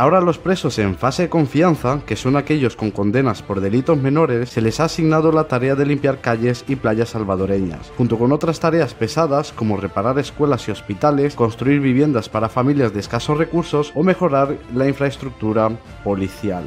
Ahora los presos en fase de confianza, que son aquellos con condenas por delitos menores, se les ha asignado la tarea de limpiar calles y playas salvadoreñas, junto con otras tareas pesadas como reparar escuelas y hospitales, construir viviendas para familias de escasos recursos o mejorar la infraestructura policial.